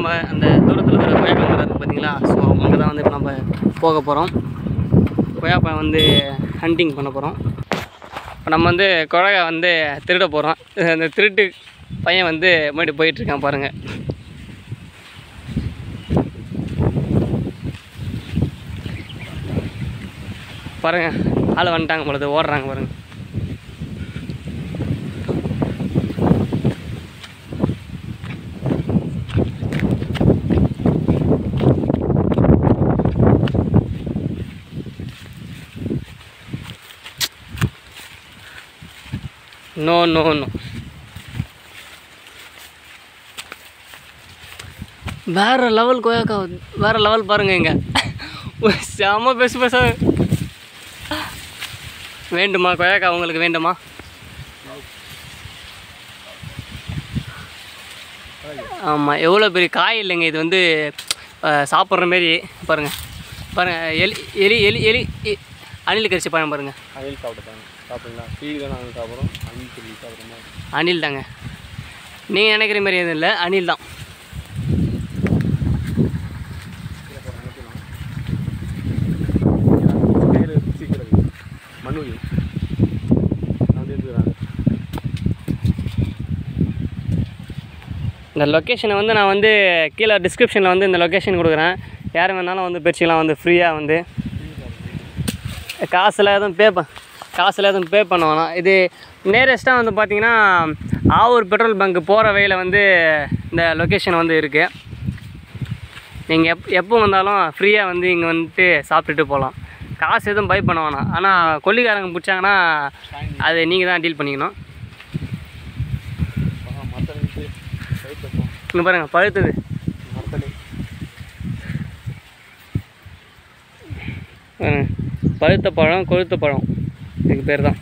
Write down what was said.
நம்ம அந்த தூரத்தில் இருக்கிற கொய்யாப்பழம் மரம் இருக்குது பார்த்தீங்களா ஸோ அங்கே தான் வந்து இப்போ நம்ம போக போகிறோம் கொய்யாப்பழம் வந்து ஹண்டிங் பண்ண போகிறோம் இப்போ நம்ம வந்து கொழகை வந்து திருட போகிறோம் அந்த திருட்டு பையன் வந்து முன்னாடி போயிட்டுருக்கான் பாருங்கள் பாருங்கள் ஆள் வந்துட்டாங்க பொழுது ஓடுறாங்க பாருங்கள் நோ நோ நோ வேற லெவல் கொய்யாக்கா வேற லெவல் பாருங்க இங்க. செம பெசு பெருசா வேண்டுமா கொய்யாக்கா உங்களுக்கு வேண்டுமா? ஆமாம் எவ்வளோ பெரிய காய் இல்லைங்க இது வந்து சாப்பிட்ற மாரி. பாருங்கள் பாருங்கள் எலி எலி எலி எலி எ- அணில் கரிசி பழம் பாருங்கள் அணில் சாப்பிட்டுட்டாங்க சாப்பிடுங்களா ஃபீல் தான் நாங்கள் சாப்பிட்றோம் அணில் சொல்லி சாப்பிட்ற மாதிரி. அணில் தாங்க. நீங்கள் நினைக்கிற மாதிரி எதுவும் இல்லை அணில் தான். எடுத்துக்கிறாங்க இந்த லொக்கேஷனை வந்து நான் வந்து கீழே டிஸ்கிரிப்ஷனில் வந்து இந்த லொக்கேஷன் கொடுக்குறேன். யார் வேணாலும் வந்து பிரிச்சுக்கலாம் வந்து ஃப்ரீயாக வந்து. காசில் எதுவும் பே காசில் எதுவும் பே பண்ண வேணாம். இது நேரஸ்ட்டாக வந்து பார்த்தீங்கன்னா ஆவூர் பெட்ரோல் பங்க் போகிற வழியில் வந்து இந்த லொக்கேஷன் வந்து இருக்குது நீங்கள் எப் எப்போ வந்தாலும் ஃப்ரீயாக வந்து இங்கே வந்துட்டு சாப்பிட்டுட்டு போகலாம் காசு எதுவும் பை பண்ண வேணாம். ஆனால் கொல்லிக்காரங்க பிடிச்சாங்கன்னா அது நீங்கள் தான் டீல் பண்ணிக்கணும். இங்கே பாருங்கள் பழுத்தது. மரத்தடி. பாருங்க. பழுத்த பழம் கொழுத்த பழம். இதுக்கு பேர் தான்